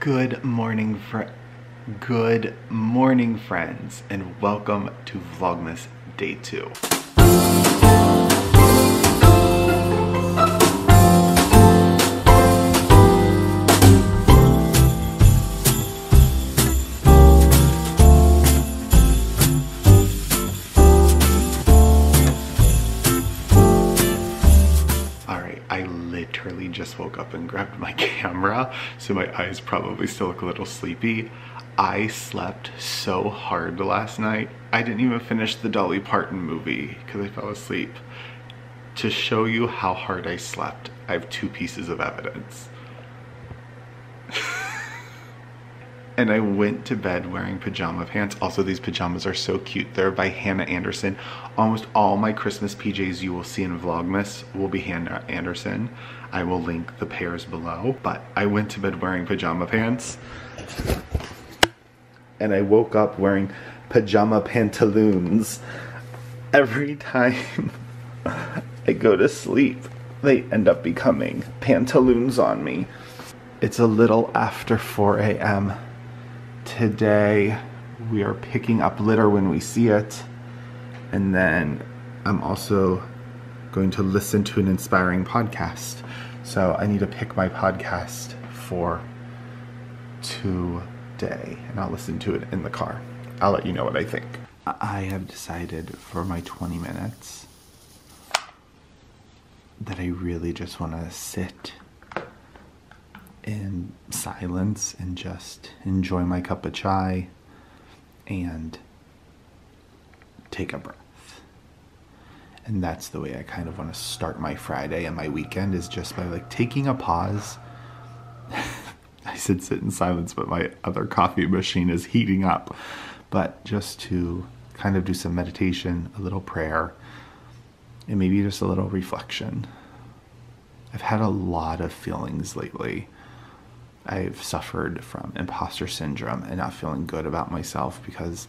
Good morning, fr- Good morning, friends, and welcome to Vlogmas Day 2. Camera, so my eyes probably still look a little sleepy. I slept so hard last night. I didn't even finish the Dolly Parton movie because I fell asleep. To show you how hard I slept, I have two pieces of evidence. and I went to bed wearing pajama pants. Also, these pajamas are so cute. They're by Hanna Andersson. Almost all my Christmas PJs you will see in Vlogmas will be Hanna Andersson. I will link the pairs below. But I went to bed wearing pajama pants. And I woke up wearing pajama pantaloons. Every time I go to sleep, they end up becoming pantaloons on me. It's a little after 4 a.m. Today, we are picking up litter when we see it. And then I'm also going to listen to an inspiring podcast. So I need to pick my podcast for today. And I'll listen to it in the car. I'll let you know what I think. I have decided for my 20 minutes that I really just want to sit in silence and just enjoy my cup of chai and take a breath. And that's the way I kind of want to start my Friday and my weekend is just by like taking a pause. I said sit in silence, but my other coffee machine is heating up. But just to kind of do some meditation, a little prayer, and maybe just a little reflection. I've had a lot of feelings lately. I've suffered from imposter syndrome and not feeling good about myself because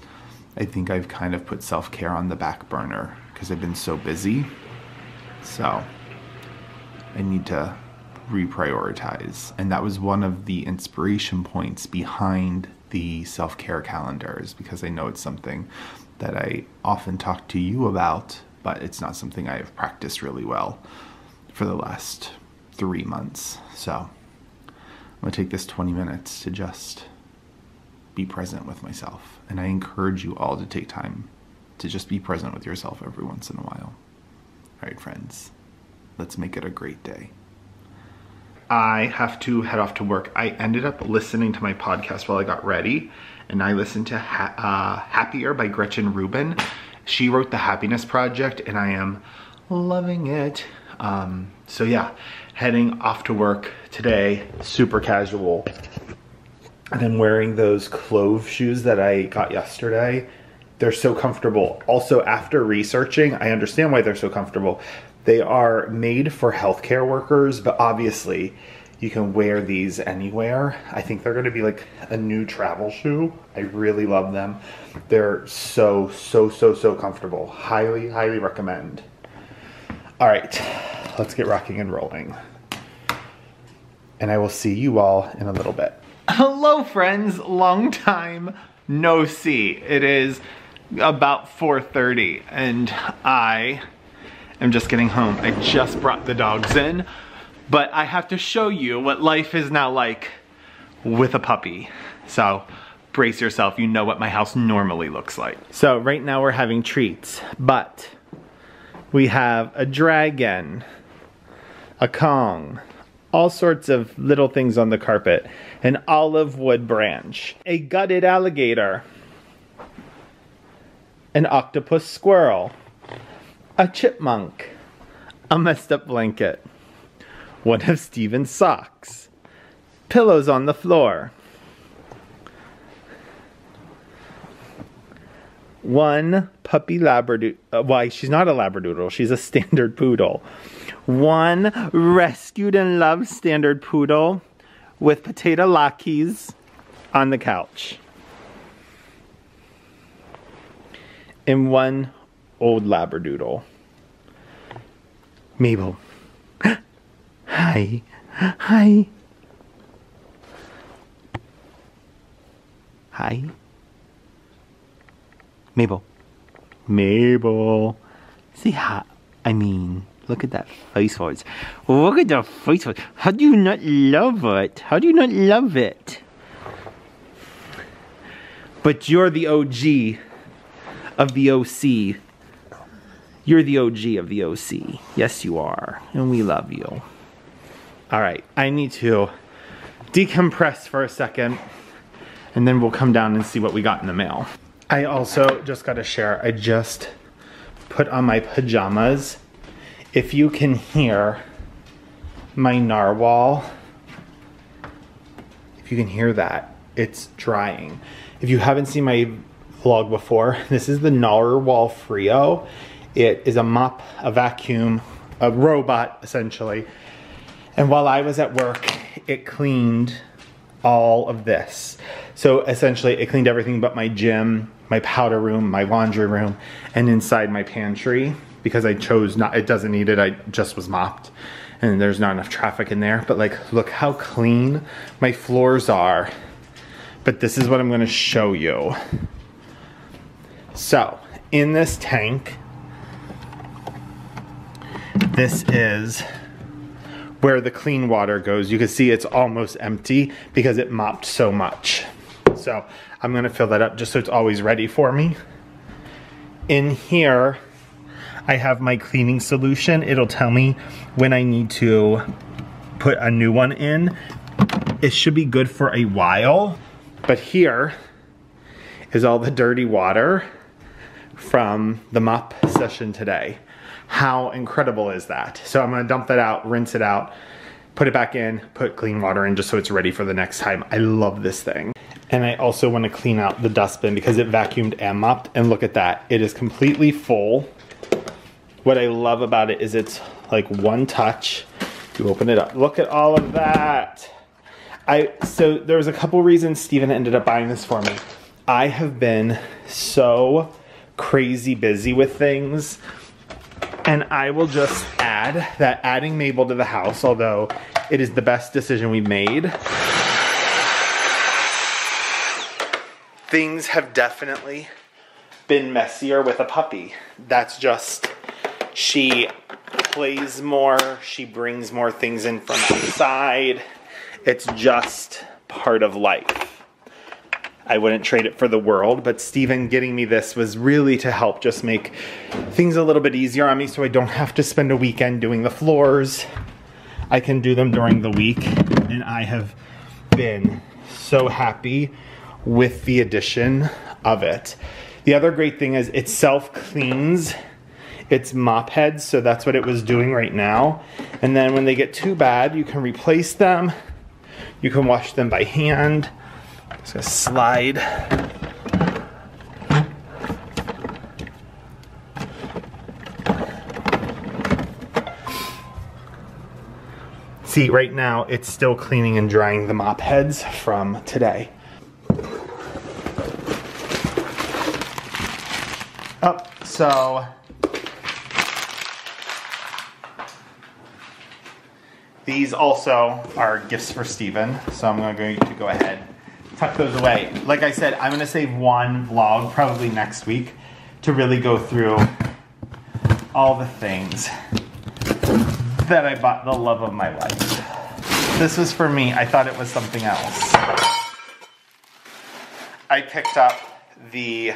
I think I've kind of put self care on the back burner because I've been so busy. So I need to reprioritize. And that was one of the inspiration points behind the self care calendars because I know it's something that I often talk to you about, but it's not something I have practiced really well for the last three months. So I'm gonna take this 20 minutes to just be present with myself. And I encourage you all to take time to just be present with yourself every once in a while. All right, friends, let's make it a great day. I have to head off to work. I ended up listening to my podcast while I got ready, and I listened to ha uh, Happier by Gretchen Rubin. She wrote The Happiness Project, and I am loving it. Um, so yeah, heading off to work today, super casual. And then wearing those clove shoes that I got yesterday. They're so comfortable. Also, after researching, I understand why they're so comfortable. They are made for healthcare workers, but obviously you can wear these anywhere. I think they're gonna be like a new travel shoe. I really love them. They're so, so, so, so comfortable. Highly, highly recommend. All right, let's get rocking and rolling. And I will see you all in a little bit. Hello friends, long time no see. It is about 4.30 and I am just getting home. I just brought the dogs in, but I have to show you what life is now like with a puppy. So brace yourself, you know what my house normally looks like. So right now we're having treats, but we have a dragon, a Kong, all sorts of little things on the carpet, an olive wood branch, a gutted alligator, an octopus squirrel, a chipmunk, a messed up blanket, one of Steven's socks, pillows on the floor, one puppy labradoodle. Uh, why, she's not a labradoodle. She's a standard poodle. One rescued and loved standard poodle with potato lockies on the couch. And one old labradoodle. Mabel. Hi. Hi. Hi. Mabel. Mabel. See how, I mean, look at that face voice. Look at that face voice. How do you not love it? How do you not love it? But you're the OG of the OC. You're the OG of the OC. Yes, you are. And we love you. All right, I need to decompress for a second and then we'll come down and see what we got in the mail. I also just got to share, I just put on my pajamas. If you can hear my Narwal, if you can hear that, it's drying. If you haven't seen my vlog before, this is the Narwal Freo. It is a mop, a vacuum, a robot essentially. And while I was at work, it cleaned all of this. So essentially it cleaned everything but my gym, my powder room, my laundry room, and inside my pantry because I chose not, it doesn't need it, I just was mopped and there's not enough traffic in there. But like, look how clean my floors are. But this is what I'm gonna show you. So in this tank, this is where the clean water goes. You can see it's almost empty because it mopped so much. So I'm gonna fill that up just so it's always ready for me. In here, I have my cleaning solution. It'll tell me when I need to put a new one in. It should be good for a while, but here is all the dirty water from the mop session today. How incredible is that? So I'm gonna dump that out, rinse it out, put it back in, put clean water in just so it's ready for the next time. I love this thing. And I also wanna clean out the dustbin because it vacuumed and mopped. And look at that, it is completely full. What I love about it is it's like one touch. You open it up, look at all of that. I So there was a couple reasons Steven ended up buying this for me. I have been so crazy busy with things and I will just add that adding Mabel to the house, although it is the best decision we've made, things have definitely been messier with a puppy. That's just, she plays more, she brings more things in from outside. It's just part of life. I wouldn't trade it for the world, but Steven getting me this was really to help just make things a little bit easier on me so I don't have to spend a weekend doing the floors. I can do them during the week, and I have been so happy with the addition of it. The other great thing is it self-cleans its mop heads, so that's what it was doing right now. And then when they get too bad, you can replace them. You can wash them by hand. Just gonna slide. See, right now it's still cleaning and drying the mop heads from today. Oh, so these also are gifts for Steven, so I'm going to go ahead tuck those away. Like I said, I'm gonna save one vlog, probably next week, to really go through all the things that I bought the love of my life. This was for me, I thought it was something else. I picked up the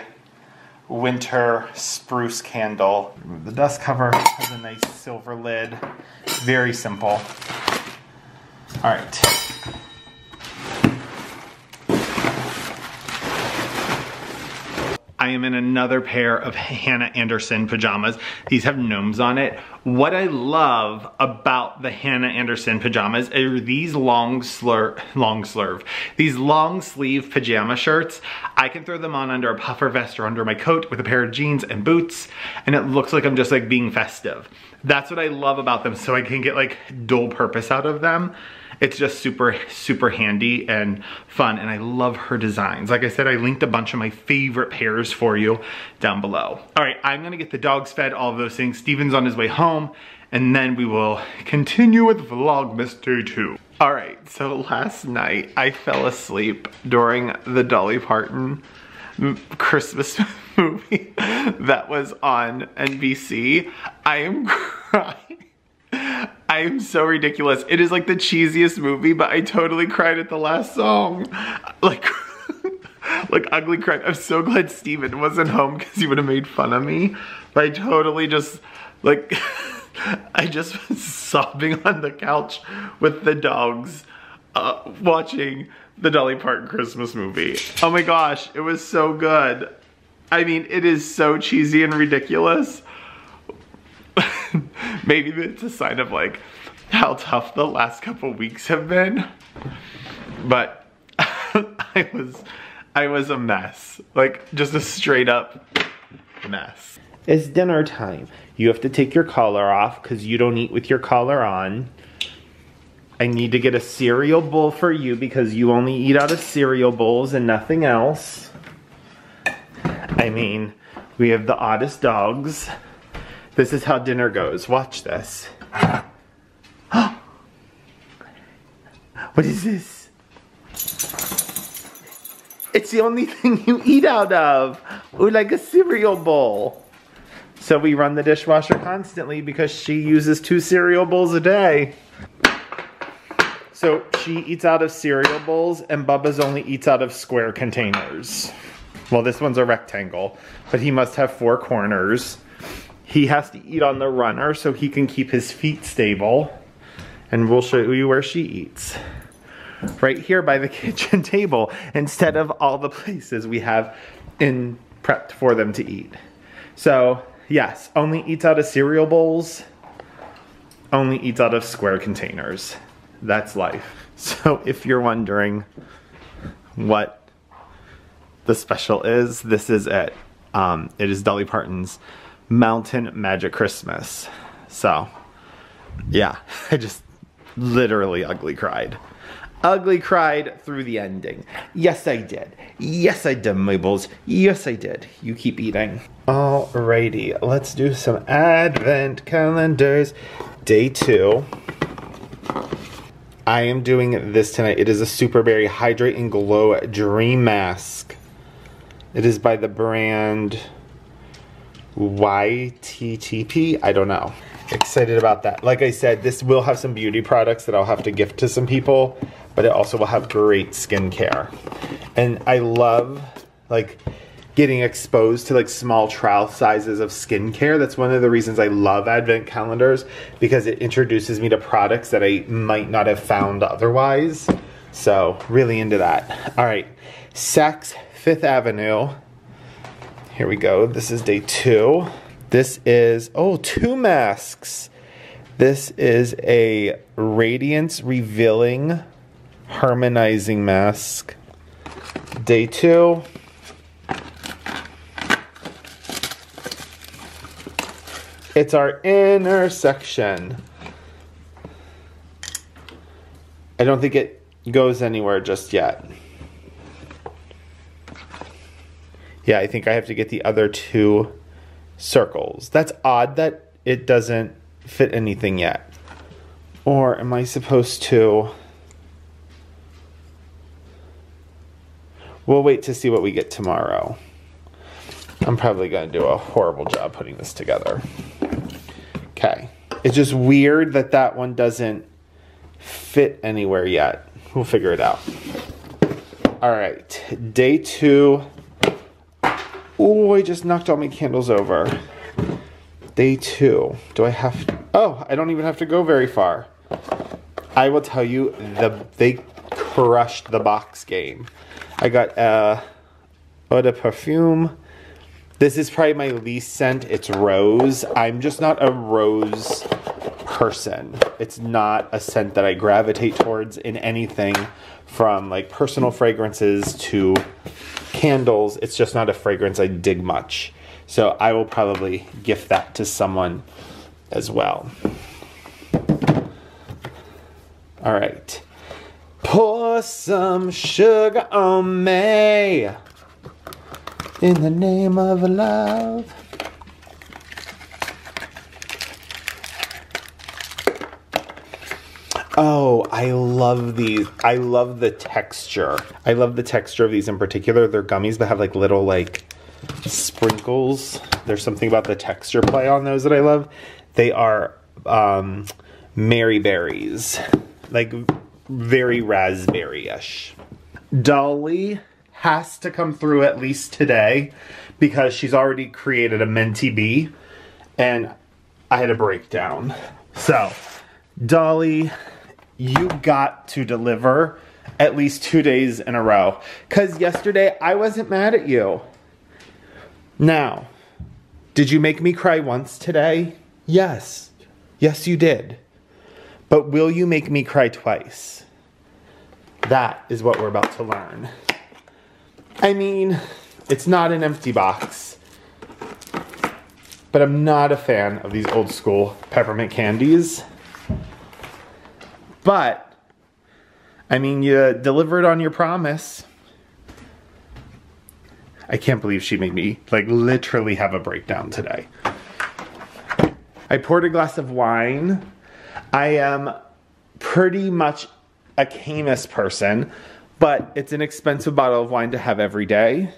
winter spruce candle. Remove the dust cover, has a nice silver lid. Very simple. All right. I am in another pair of Hanna Andersson pajamas. These have gnomes on it. What I love about the Hanna Andersson pajamas are these long slur, long slurve, these long sleeve pajama shirts. I can throw them on under a puffer vest or under my coat with a pair of jeans and boots, and it looks like I'm just like being festive. That's what I love about them, so I can get like dual purpose out of them. It's just super, super handy and fun, and I love her designs. Like I said, I linked a bunch of my favorite pairs for you down below. All right, I'm gonna get the dogs fed, all of those things. Steven's on his way home, and then we will continue with Vlogmas Day 2. All right, so last night I fell asleep during the Dolly Parton Christmas movie that was on NBC. I am crying. I am so ridiculous. It is like the cheesiest movie, but I totally cried at the last song. Like, like ugly crying. I'm so glad Steven wasn't home because he would have made fun of me. But I totally just, like... I just was sobbing on the couch with the dogs uh, watching the Dolly Parton Christmas movie. Oh my gosh, it was so good. I mean, it is so cheesy and ridiculous. Maybe it's a sign of like how tough the last couple weeks have been. But I was, I was a mess. Like just a straight up mess. It's dinner time. You have to take your collar off because you don't eat with your collar on. I need to get a cereal bowl for you because you only eat out of cereal bowls and nothing else. I mean, we have the oddest dogs. This is how dinner goes. Watch this. what is this? It's the only thing you eat out of. Ooh, like a cereal bowl. So we run the dishwasher constantly because she uses two cereal bowls a day. So she eats out of cereal bowls and Bubba's only eats out of square containers. Well, this one's a rectangle, but he must have four corners. He has to eat on the runner so he can keep his feet stable. And we'll show you where she eats. Right here by the kitchen table, instead of all the places we have in prepped for them to eat. So Yes, only eats out of cereal bowls. Only eats out of square containers. That's life. So if you're wondering what the special is, this is it. Um, it is Dolly Parton's Mountain Magic Christmas. So, yeah, I just literally ugly cried. Ugly cried through the ending. Yes, I did. Yes, I did, Mabels. Yes, I did. You keep eating. Alrighty, let's do some advent calendars. Day two. I am doing this tonight. It is a Super Berry Hydrate and Glow Dream Mask. It is by the brand YTTP. I don't know. Excited about that. Like I said, this will have some beauty products that I'll have to gift to some people but it also will have great skincare. And I love like getting exposed to like small trial sizes of skincare. That's one of the reasons I love advent calendars because it introduces me to products that I might not have found otherwise. So really into that. All right, Saks Fifth Avenue. Here we go. This is day two. This is, oh, two masks. This is a radiance revealing harmonizing mask. Day two. It's our intersection. I don't think it goes anywhere just yet. Yeah, I think I have to get the other two circles. That's odd that it doesn't fit anything yet. Or am I supposed to... We'll wait to see what we get tomorrow. I'm probably going to do a horrible job putting this together. Okay. It's just weird that that one doesn't fit anywhere yet. We'll figure it out. All right. Day two. Oh, I just knocked all my candles over. Day two. Do I have to? Oh, I don't even have to go very far. I will tell you, the they crushed the box game. I got uh, eau de perfume. This is probably my least scent. It's rose. I'm just not a rose person. It's not a scent that I gravitate towards in anything from like personal fragrances to candles. It's just not a fragrance I dig much. So I will probably gift that to someone as well. All right. Pour some sugar on me in the name of love. Oh, I love these. I love the texture. I love the texture of these in particular. They're gummies that have like little like sprinkles. There's something about the texture play on those that I love. They are um, Mary berries, like very raspberry-ish. Dolly has to come through at least today because she's already created a Menti bee and I had a breakdown. So, Dolly, you got to deliver at least two days in a row. Because yesterday I wasn't mad at you. Now, did you make me cry once today? Yes. Yes, you did. But will you make me cry twice? That is what we're about to learn. I mean, it's not an empty box. But I'm not a fan of these old school peppermint candies. But, I mean, you delivered on your promise. I can't believe she made me, like, literally have a breakdown today. I poured a glass of wine. I am pretty much a Caymus person, but it's an expensive bottle of wine to have every day.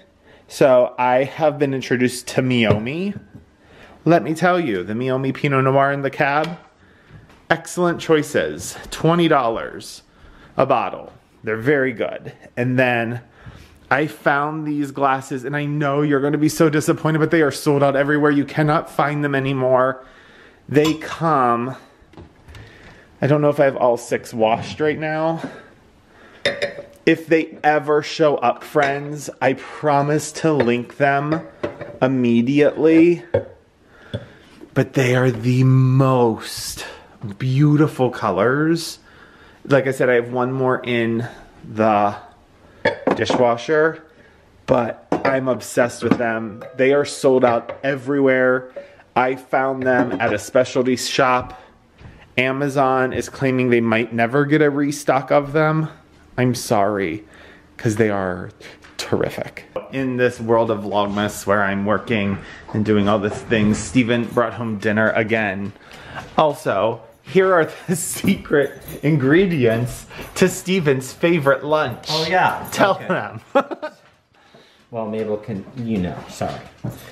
So I have been introduced to Meiomi. Let me tell you, the Meiomi Pinot Noir in the cab, excellent choices. $20 a bottle. They're very good. And then I found these glasses, and I know you're going to be so disappointed, but they are sold out everywhere. You cannot find them anymore. They come, I don't know if I have all six washed right now. If they ever show up, friends, I promise to link them immediately. But they are the most beautiful colors. Like I said, I have one more in the dishwasher, but I'm obsessed with them. They are sold out everywhere. I found them at a specialty shop. Amazon is claiming they might never get a restock of them. I'm sorry, because they are terrific. In this world of Vlogmas where I'm working and doing all these things, Steven brought home dinner again. Also, here are the secret ingredients to Steven's favorite lunch. Oh yeah. Tell Okay. them. Well, Mabel can, you know, sorry.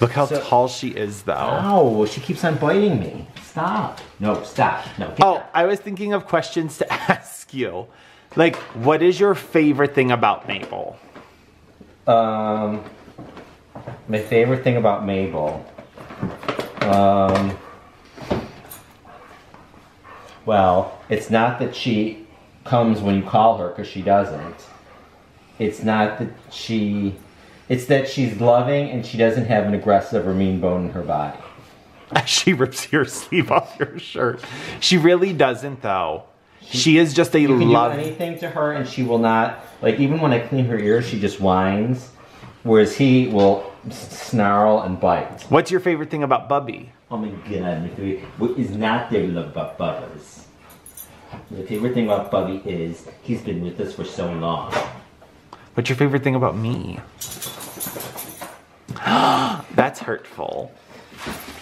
Look how So- tall she is though. Oh, she keeps on biting me. Stop. No, stop. No. Oh, down. I was thinking of questions to ask you. Like, what is your favorite thing about Mabel? Um, my favorite thing about Mabel. Um, well, it's not that she comes when you call her, because she doesn't. It's not that she. It's that she's loving and she doesn't have an aggressive or mean bone in her body. She rips your sleeve off your shirt. She really doesn't, though. She is just a You can love. do anything to her and she will not like even when I clean her ears she just whines whereas he will snarl and bite. What's your favorite thing about Bubby? Oh my god, what is not there love about Bubbers? The favorite thing about Bubby is he's been with us for so long. What's your favorite thing about me? That's hurtful.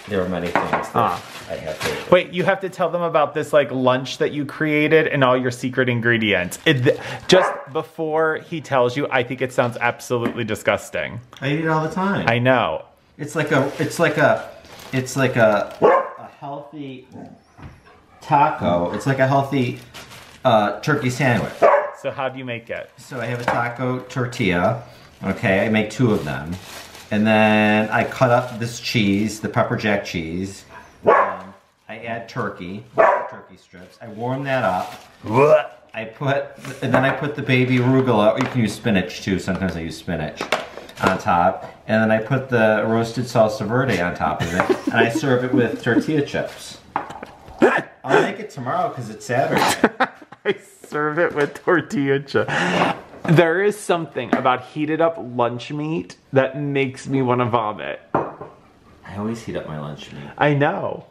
There are many things that Ah. I have favorite. Wait, you have to tell them about this like lunch that you created and all your secret ingredients. It, just before he tells you, I think it sounds absolutely disgusting. I eat it all the time. I know. It's like a it's like a it's like a a healthy taco. It's like a healthy uh, turkey sandwich. So how do you make it? So I have a taco tortilla. Okay, I make two of them. And then I cut up this cheese, the pepper jack cheese. Um, I add turkey, turkey strips. I warm that up. I put, and then I put the baby arugula, or you can use spinach too. Sometimes I use spinach on top. And then I put the roasted salsa verde on top of it. and I serve it with tortilla chips. I'll make it tomorrow because it's Saturday. I serve it with tortilla chip. There is something about heated up lunch meat that makes me want to vomit. I always heat up my lunch meat. I know.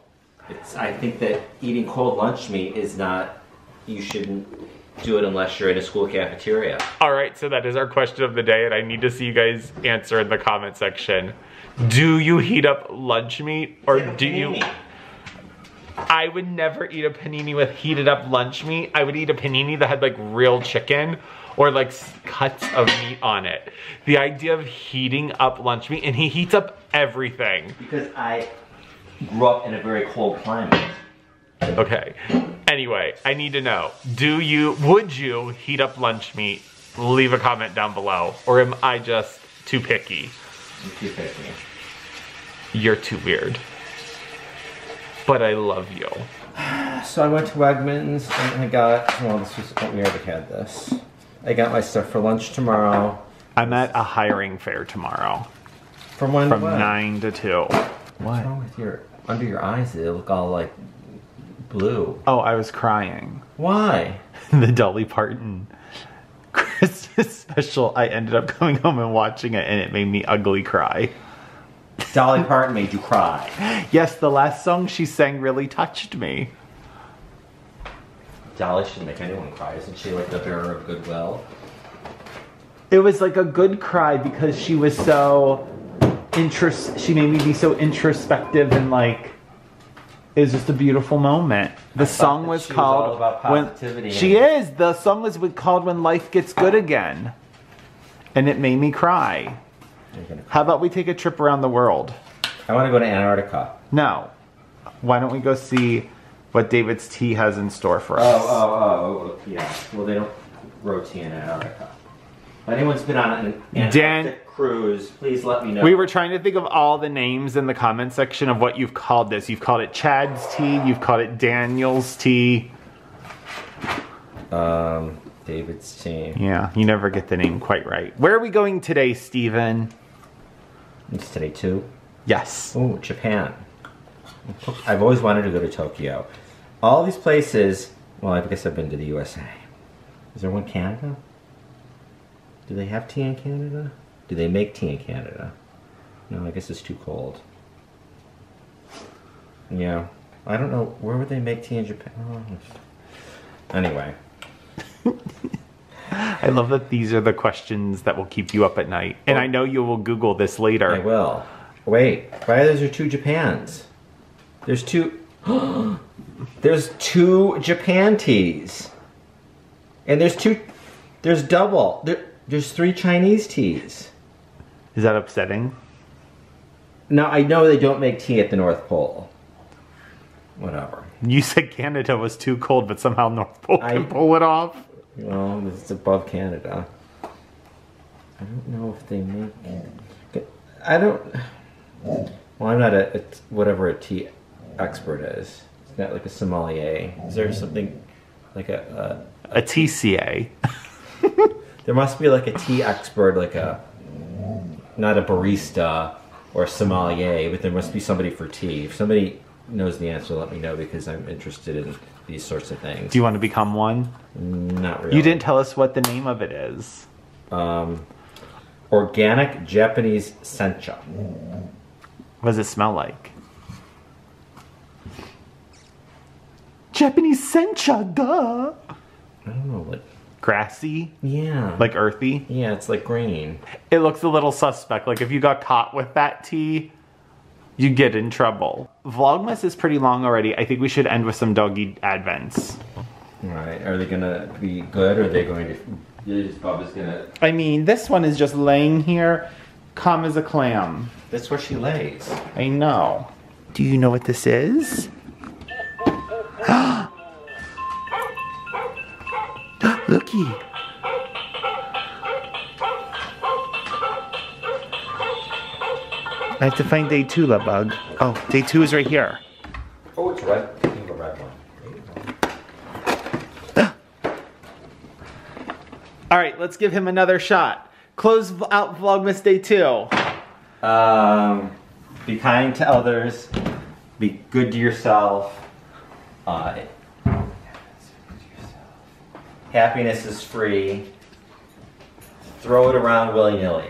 It's, I think that eating cold lunch meat is not, you shouldn't do it unless you're in a school cafeteria. All right, so that is our question of the day, and I need to see you guys answer in the comment section. Do you heat up lunch meat, or do you? I would never eat a panini with heated up lunch meat. I would eat a panini that had like real chicken or like cuts of meat on it. The idea of heating up lunch meat, and he heats up everything. Because I grew up in a very cold climate. Okay. Anyway, I need to know, do you, would you heat up lunch meat? Leave a comment down below. Or am I just too picky? I'm too picky. You're too weird. But I love you. So I went to Wegmans and I got, well, this was, we already had this. I got my stuff for lunch tomorrow. I'm at a hiring fair tomorrow From when? from what? 9 to 2. What's wrong with your, under your eyes? They look all like blue. Oh, I was crying. Why? the Dolly Parton Christmas special, I ended up coming home and watching it and it made me ugly cry. Dolly Parton made you cry. Yes, the last song she sang really touched me. Dolly should make anyone cry. Isn't she like the bearer of goodwill? It was like a good cry because she was so intros she made me be so introspective and like it was just a beautiful moment. The song was was called positivity when she is. The song was called When Life Gets Good Again. And it made me cry. You're How about we take a trip around the world? I want to go to Antarctica. No. Why don't we go see what David's tea has in store for us? Oh, oh, oh, yeah. Well, they don't grow tea in Antarctica. If anyone's been on an Antarctic Dan- cruise, please let me know. We were trying to think of all the names in the comment section of what you've called this. You've called it Chad's tea, you've called it Daniel's tea. um, David's team. Yeah, you never get the name quite right. Where are we going today, Steven? It's today too. Yes. Oh, Japan. I've always wanted to go to Tokyo. All these places. Well, I guess I've been to the USA. Is there one Canada? Do they have tea in Canada? Do they make tea in Canada? No, I guess it's too cold. Yeah, I don't know. Where would they make tea in Japan? Oh. Anyway, I love that these are the questions that will keep you up at night. And I know you will Google this later. I will. Wait, why are there two Japans? There's two. there's two Japan teas, and there's two. There's double. There, there's three Chinese teas. Is that upsetting? Now I know they don't make tea at the North Pole. Whatever. You said Canada was too cold, but somehow North Pole I- can pull it off. Well, it's above Canada. I don't know if they make. I don't. Well, I'm not a, a whatever a tea expert is. It's not like a sommelier. Is there something like a, A TCA. a there must be like a tea expert, like a not a barista or a sommelier, but there must be somebody for tea. If somebody knows the answer, let me know because I'm interested in these sorts of things. Do you want to become one? not really. You didn't tell us what the name of it is. Um, organic Japanese sencha. What does it smell like? Japanese sencha, duh. I don't know, like Grassy, yeah, like earthy. yeah, it's like green. It looks a little suspect. Like if you got caught with that tea, you get in trouble. Vlogmas is pretty long already. I think we should end with some doggy advents. All right, are they gonna be good? or Are they going to? This Bob is gonna. I mean, this one is just laying here, calm as a clam. That's where she lays. I know. Do you know what this is? Looky. I have to find day two, la bug. Oh, day two is right here. Oh, it's red. I think a red one. All right, let's give him another shot. Close out Vlogmas day two. Um, be kind to others. Be good to yourself. Uh, happiness is free. Throw it around willy nilly.